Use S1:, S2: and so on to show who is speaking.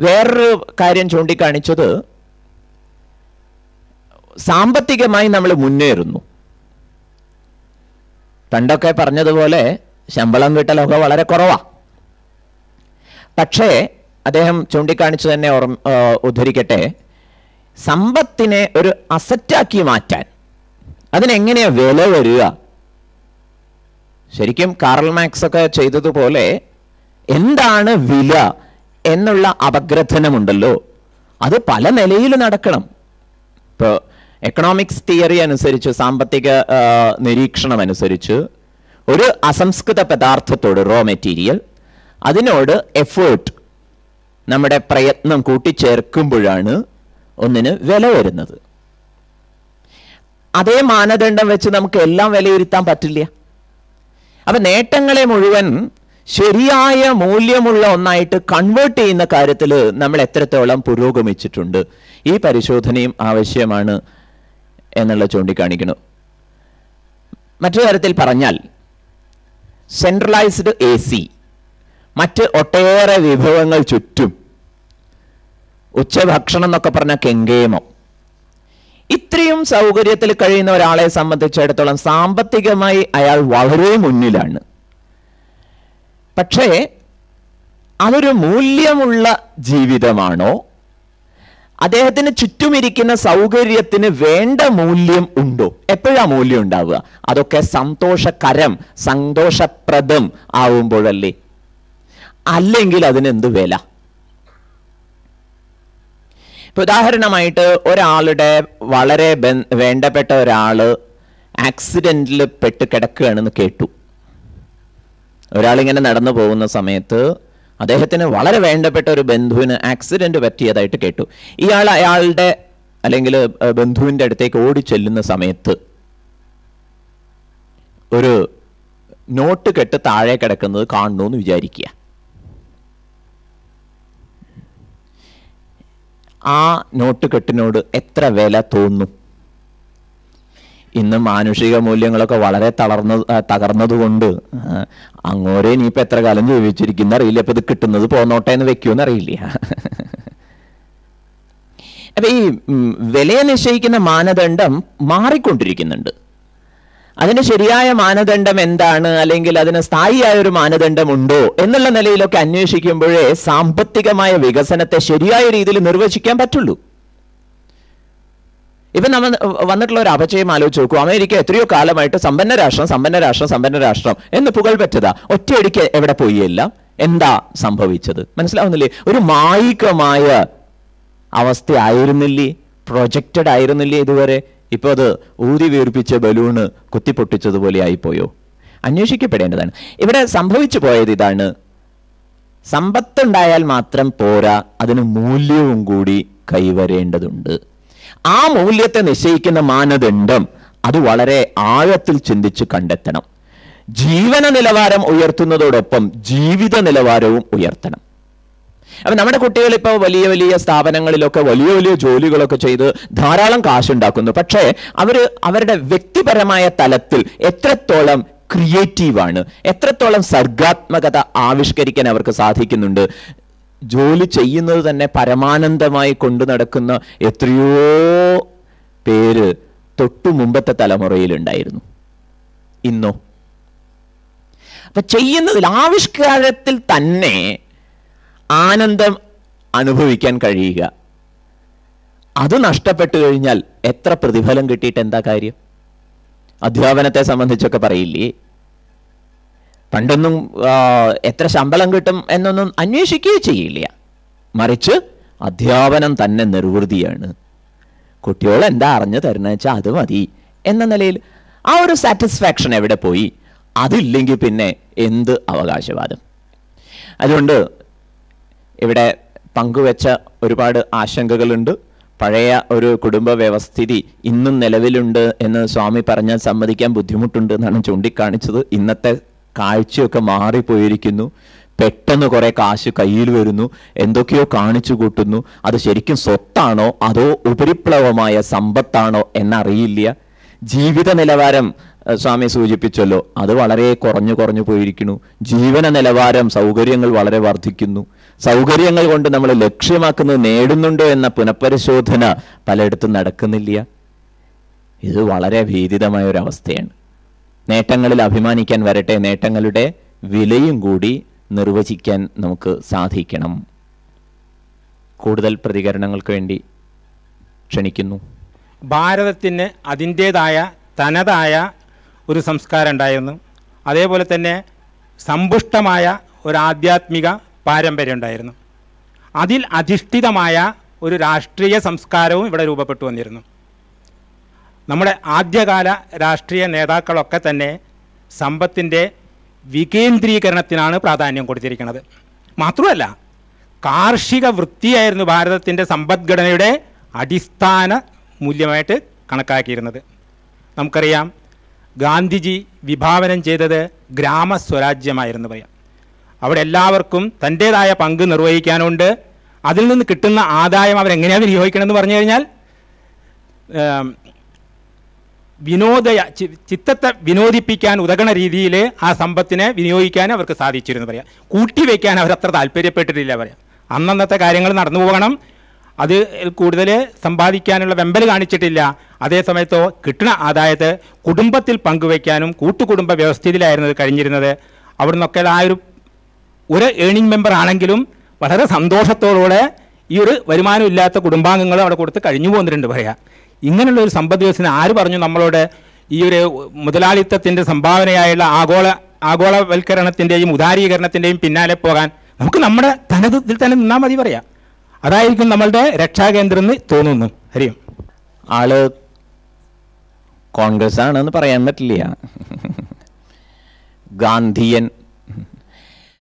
S1: വേറൊരു കാര്യം ചൂണ്ടിക്കാണിച്ചത്. സാമ്പത്തികമായി നമ്മൾ മുന്നേറുന്നു. പണ്ടൊക്കെ പറഞ്ഞതുപോലെ ശമ്പളം കിട്ടലൊക്കെ വളരെ കുറവാ. പക്ഷേ അദ്ദേഹം ചൂണ്ടിക്കാണിച്ചു തന്നെ ഓർമ്മ ഉദ്ധരിക്കട്ടെ. സമ്പത്തിനെ ഒരു അസറ്റാക്കി മാറ്റാൻ അതിനെങ്ങനെയാ വില വരിക? ശരിക്കും കാർൽ മാക്സ് ഒക്കെ ചെയ്തതുപോലെ എന്താണ് വില? എന്നുള്ള അപഗ്രഥനമുണ്ടല്ലോ. അത് പല നിലയിൽ നടക്കണം. ഇപ്പോൾ എക്കണോമിക്സ് തിയറി അനുസരിച്ച് സാമ്പത്തിക നിരീക്ഷണം അനുസരിച്ച് ഒരു അസംസ്കൃത പദാർത്ഥത്തോട് റോ മെറ്റീരിയൽ അതിനോട് എഫേർട്ട് നമ്മുടെ പ്രയത്നം കൂട്ടിച്ചേർക്കുമ്പോഴാണ് ഒന്നിന് വില വരുന്നത്. അതേ മാനദണ്ഡം വെച്ച് നമുക്ക് എല്ലാം വിലയിരുത്താൻ പറ്റില്ല. അപ്പൊ നേട്ടങ്ങളെ മുഴുവൻ ശരിയായ മൂല്യമുള്ള ഒന്നായിട്ട് കൺവേർട്ട് ചെയ്യുന്ന കാര്യത്തിൽ നമ്മൾ എത്രത്തോളം പുരോഗമിച്ചിട്ടുണ്ട്. ഈ പരിശോധനയും ആവശ്യമാണ് എന്നുള്ള ചൂണ്ടിക്കാണിക്കുന്നു. മറ്റു തരത്തിൽ പറഞ്ഞാൽ സെൻട്രലൈസ്ഡ് എ സി മറ്റ് ഒട്ടേറെ വിഭവങ്ങൾ ചുറ്റും ഉച്ചഭക്ഷണം എന്നൊക്കെ പറഞ്ഞ കെങ്കേമം. ഇത്രയും സൗകര്യത്തിൽ കഴിയുന്ന ഒരാളെ സംബന്ധിച്ചിടത്തോളം സാമ്പത്തികമായി അയാൾ വളരെ മുന്നിലാണ്. പക്ഷേ അതൊരു മൂല്യമുള്ള ജീവിതമാണോ? അദ്ദേഹത്തിന് ചുറ്റുമിരിക്കുന്ന സൗകര്യത്തിന് വേണ്ട മൂല്യം ഉണ്ടോ? എപ്പോഴാ മൂല്യം ഉണ്ടാവുക? അതൊക്കെ സന്തോഷകരം സന്തോഷപ്രദം ആവുമ്പോഴല്ലേ. അല്ലെങ്കിൽ അതിനെന്ത് വില? ഇപ്പൊ ഉദാഹരണമായിട്ട് ഒരാളുടെ വളരെ വേണ്ടപ്പെട്ട ഒരാൾ ആക്സിഡന്റിൽ പെട്ട് കിടക്കുകയാണെന്ന് കേട്ടു. ഒരാളിങ്ങനെ നടന്നു പോകുന്ന സമയത്ത് അദ്ദേഹത്തിന് വളരെ വേണ്ടപ്പെട്ട ഒരു ബന്ധുവിന് ആക്സിഡന്റ് പറ്റിയതായിട്ട് കേട്ടു. ഇയാൾ അയാളുടെ അല്ലെങ്കിൽ ബന്ധുവിന്റെ അടുത്തേക്ക് ഓടി ചെല്ലുന്ന സമയത്ത് ഒരു നോട്ട് കെട്ട് താഴെ കിടക്കുന്നത് കാണുന്നു എന്ന് വിചാരിക്കുക. ആ നോട്ട് കെട്ടിനോട് എത്ര വില തോന്നും? ഇന്ന് മാനുഷിക മൂല്യങ്ങളൊക്കെ വളരെ തളർന്ന തകർന്നതുകൊണ്ട് അങ്ങോരെ ഇനിയിപ്പോ എത്ര കാലം ജീവിച്ചിരിക്കുന്ന അറിയില്ല. അപ്പൊ ഇത് കിട്ടുന്നത് പോന്നോട്ടെ എന്ന് വെക്കുമെന്ന് അറിയില്ല. അപ്പൊ ഈ വിലയെ നിശ്ചയിക്കുന്ന മാനദണ്ഡം മാറിക്കൊണ്ടിരിക്കുന്നുണ്ട്. അതിന് ശരിയായ മാനദണ്ഡം എന്താണ്? അല്ലെങ്കിൽ അതിന് സ്ഥായിയായ ഒരു മാനദണ്ഡമുണ്ടോ എന്നുള്ള നിലയിലൊക്കെ അന്വേഷിക്കുമ്പോഴേ സാമ്പത്തികമായ വികസനത്തെ ശരിയായ രീതിയിൽ നിർവചിക്കാൻ പറ്റുള്ളൂ. ഇപ്പൊ നമ്മൾ വന്നിട്ടുള്ള ഒരു അപചയം ആലോചിച്ച് നോക്കൂ. അമേരിക്ക എത്രയോ കാലമായിട്ട് സമ്പന്ന രാഷ്ട്രം സമ്പന്ന രാഷ്ട്രം സമ്പന്ന രാഷ്ട്രം എന്ന് പുകൾ പറ്റതാ. ഒറ്റയടിക്ക് എവിടെ പോയില്ല. എന്താ സംഭവിച്ചത്? മനസ്സിലാവുന്നില്ലേ? ഒരു മായികമായ അവസ്ഥയായിരുന്നില്ലേ പ്രൊജക്റ്റഡ് ആയിരുന്നില്ലേ ഇതുവരെ? ഇപ്പൊ അത് ഊതി വീർപ്പിച്ച ബലൂണ് കുത്തിപ്പൊട്ടിച്ചതുപോലെ ആയിപ്പോയോ? അന്വേഷിക്കപ്പെടേണ്ടതാണ്. ഇവിടെ സംഭവിച്ചു പോയത് ഇതാണ്. സമ്പത്തുണ്ടായാൽ മാത്രം പോരാ അതിന് മൂല്യവും കൂടി കൈവരേണ്ടതുണ്ട്. ആ മൂല്യത്തെ നിശ്ചയിക്കുന്ന മാനദണ്ഡം അത് വളരെ ആഴത്തിൽ ചിന്തിച്ച് കണ്ടെത്തണം. ജീവന നിലവാരം ഉയർത്തുന്നതോടൊപ്പം ജീവിത നിലവാരവും ഉയർത്തണം. അപ്പൊ നമ്മുടെ കുട്ടികൾ ഇപ്പോൾ വലിയ വലിയ സ്ഥാപനങ്ങളിലൊക്കെ വലിയ വലിയ ജോലികളൊക്കെ ചെയ്ത് ധാരാളം കാശുണ്ടാക്കുന്നു. പക്ഷേ അവർ അവരുടെ വ്യക്തിപരമായ തലത്തിൽ എത്രത്തോളം ക്രിയേറ്റീവാണ് എത്രത്തോളം സർഗാത്മകത ആവിഷ്കരിക്കാൻ അവർക്ക് സാധിക്കുന്നുണ്ട് ജോലി ചെയ്യുന്നത് തന്നെ പരമാനന്ദമായി കൊണ്ടു നടക്കുന്ന എത്രയോ പേര് തൊട്ടു മുമ്പത്തെ തലമുറയിലുണ്ടായിരുന്നു. ഇന്നോ? അപ്പൊ ചെയ്യുന്നതിൽ ആവിഷ്കാരത്തിൽ തന്നെ ആനന്ദം അനുഭവിക്കാൻ കഴിയുക. അത് നഷ്ടപ്പെട്ടു കഴിഞ്ഞാൽ എത്ര പ്രതിഫലം കിട്ടിയിട്ട് എന്താ കാര്യം? അധ്യാപനത്തെ സംബന്ധിച്ചൊക്കെ പറയില്ലേ? പണ്ടൊന്നും എത്ര ശമ്പളം കിട്ടും എന്നൊന്നും അന്വേഷിക്കുകയേ ചെയ്യില്ല. മറിച്ച് അധ്യാപനം തന്നെ നിർവൃതിയാണ്. കുട്ടികൾ എന്താ അറിഞ്ഞു തരുന്ന വെച്ചാൽ അത് മതി എന്ന നിലയിൽ ആ ഒരു സാറ്റിസ്ഫാക്ഷൻ എവിടെ പോയി? അതില്ലെങ്കിൽ പിന്നെ എന്ത് അവകാശവാദം? അതുകൊണ്ട് ഇവിടെ പങ്കുവെച്ച ഒരുപാട് ആശങ്കകളുണ്ട്. പഴയ ഒരു കുടുംബ വ്യവസ്ഥിതി ഇന്നും നിലവിലുണ്ട് എന്ന് സ്വാമി പറഞ്ഞാൽ സമ്മതിക്കാൻ ബുദ്ധിമുട്ടുണ്ട് എന്നാണ് ചൂണ്ടിക്കാണിച്ചത്. ഇന്നത്തെ കാഴ്ചയൊക്കെ മാറിപ്പോയിരിക്കുന്നു. പെട്ടെന്ന് കുറെ കാശ് കയ്യിൽ വരുന്നു. എന്തൊക്കെയോ കാണിച്ചു കൂട്ടുന്നു. അത് ശരിക്കും സ്വത്താണോ? അതോ ഉപരിപ്ലവമായ സമ്പത്താണോ എന്നറിയില്ല. ജീവിത നിലവാരം സ്വാമി സൂചിപ്പിച്ചല്ലോ. അത് വളരെ കുറഞ്ഞു കുറഞ്ഞു പോയിരിക്കുന്നു. ജീവന നിലവാരം സൗകര്യങ്ങൾ വളരെ വർദ്ധിക്കുന്നു. സൗകര്യങ്ങൾ കൊണ്ട് നമ്മൾ ലക്ഷ്യമാക്കുന്നത് നേടുന്നുണ്ടോ എന്ന പുനഃപരിശോധന പലയിടത്തും നടക്കുന്നില്ല. ഇത് വളരെ ഭീതിതമായ ഒരു അവസ്ഥയാണ് നേട്ടങ്ങളിൽ അഭിമാനിക്കാൻ വരട്ടെ നേട്ടങ്ങളുടെ വിലയും കൂടി നിർവചിക്കാൻ നമുക്ക് സാധിക്കണം. കൂടുതൽ പ്രതികരണങ്ങൾക്ക് വേണ്ടി ക്ഷണിക്കുന്നു.
S2: ഭാരതത്തിന് അതിന്റേതായ തനതായ ഒരു സംസ്കാരം ഉണ്ടായിരുന്നു. അതേപോലെ തന്നെ സമ്പുഷ്ടമായ ഒരു ആധ്യാത്മിക പാരമ്പര്യം ഉണ്ടായിരുന്നു. അതിൽ അധിഷ്ഠിതമായ ഒരു രാഷ്ട്രീയ സംസ്കാരവും ഇവിടെ രൂപപ്പെട്ടു വന്നിരുന്നു. നമ്മുടെ ആദ്യകാല രാഷ്ട്രീയ നേതാക്കളൊക്കെ തന്നെ സമ്പത്തിന്റെ വികേന്ദ്രീകരണത്തിനാണ് പ്രാധാന്യം കൊടുത്തിരിക്കുന്നത്. മാത്രമല്ല കാർഷിക വൃത്തിയായിരുന്നു ഭാരതത്തിന്റെ സമ്പദ്ഘടനയുടെ അടിസ്ഥാന മൂല്യമായിട്ട് കണക്കാക്കിയിരുന്നത്. നമുക്കറിയാം ഗാന്ധിജി വിഭാവനം ചെയ്തത് ഗ്രാമസ്വരാജ്യമായിരുന്നു പറയാം അവിടെ എല്ലാവർക്കും തന്റേതായ പങ്ക് നിർവഹിക്കാനുണ്ട്. അതിൽ നിന്ന് കിട്ടുന്ന ആദായം അവരെങ്ങനെയാണ് വിനിയോഗിക്കണമെന്ന് പറഞ്ഞു കഴിഞ്ഞാൽ ചി- ചിത്തത്തെ വിനോദിപ്പിക്കാൻ ഉതകണ രീതിയിൽ ആ സമ്പത്തിനെ വിനിയോഗിക്കാൻ അവർക്ക് സാധിച്ചിരുന്നു പറയാം. കൂട്ടിവെക്കാൻ അവരത്ര താല്പര്യപ്പെട്ടിട്ടില്ല പറയാം. അന്നന്നത്തെ കാര്യങ്ങൾ നടന്നു പോകണം. അത് കൂടുതൽ സമ്പാദിക്കാനുള്ള വെമ്പൽ കാണിച്ചിട്ടില്ല. അതേ സമയത്തോ കിട്ടുന്ന ആദായത്തെ കുടുംബത്തിൽ പങ്കുവയ്ക്കാനും കൂട്ടുകുടുംബ വ്യവസ്ഥയിലായിരുന്നു കഴിഞ്ഞിരുന്നത്. അവിടെ നിന്നൊക്കെ ആ ഒരു ഒരു ഏണിംഗ് മെമ്പർ ആണെങ്കിലും വളരെ സന്തോഷത്തോടുകൂടെ ഈ ഒരു വരുമാനം ഇല്ലാത്ത കുടുംബാംഗങ്ങൾ അവിടെ കൊടുത്ത് കഴിഞ്ഞു പോകുന്നുണ്ട് പറയാം. ഇങ്ങനെയുള്ള ഒരു സമ്പദ് വ്യവസ്ഥ ആര് പറഞ്ഞു നമ്മളോട് ഈ ഒരു മുതലാളിത്തത്തിന്റെ സംഭാവനയായുള്ള ആഗോള ആഗോളവൽക്കരണത്തിന്റെയും ഉദാരീകരണത്തിന്റെയും പിന്നാലെ പോകാൻ നമുക്ക് നമ്മുടെ തനതിൽ തന്നെ നിന്നാൽ മതി പറയാം. അതായിരിക്കും നമ്മളുടെ രക്ഷാകേന്ദ്രം എന്ന് തോന്നുന്നു. ഹരിയും
S1: ആൾ കോൺഗ്രസ് ആണെന്ന് പറയാൻ പറ്റില്ല. ഗാന്ധിയൻ